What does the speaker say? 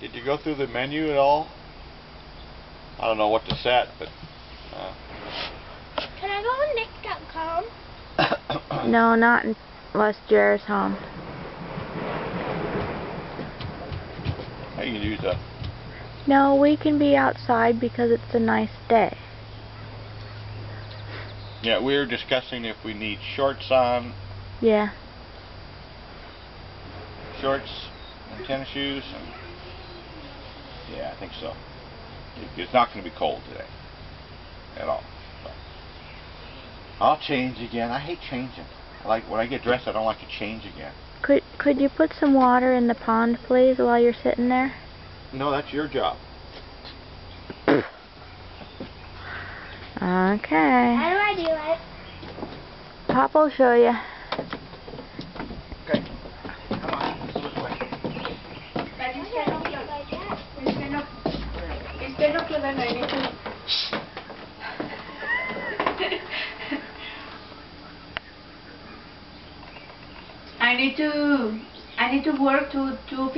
Did you go through the menu at all? I don't know what to set, but. Uh, Can I go on Nick.com? No, not unless Jared's home. hey, you can use a. No, we can be outside because it's a nice day. Yeah, we were discussing if we need shorts on, Yeah. shorts and tennis shoes. And yeah, I think so. It's not going to be cold today at all. So. I'll change again. I hate changing. I like when I get dressed. I don't like to change again. Could could you put some water in the pond, please, while you're sitting there? No, that's your job. Okay. How do I do it? Pop will show you. Okay. Come on. This way. But I instead don't of, do it like that. instead of, instead of to the 92. I need to, I need to work to, to